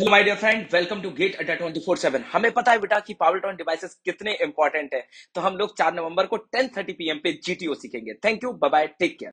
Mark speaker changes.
Speaker 1: Hello my dear friend welcome to get Adda 24/7 हमें पता है बेटा कि पावरटॉन डिवाइसेस कितने इंपॉर्टेंट है। तो हम लोग चार नवंबर को 10:30 पीएम पे जीटीओ सीखेंगे। Thank you bye bye take care